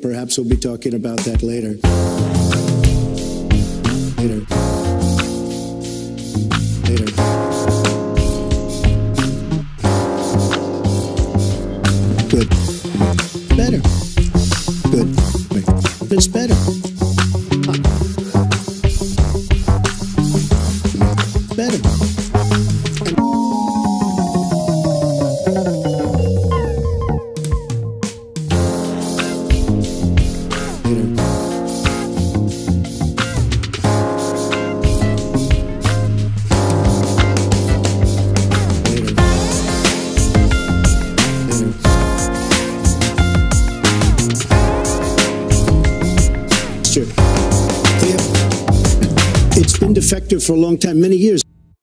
Perhaps we'll be talking about that later. Later. Later. Good. Better. Good. It's better. Better. Yeah. It's been defective for a long time, many years.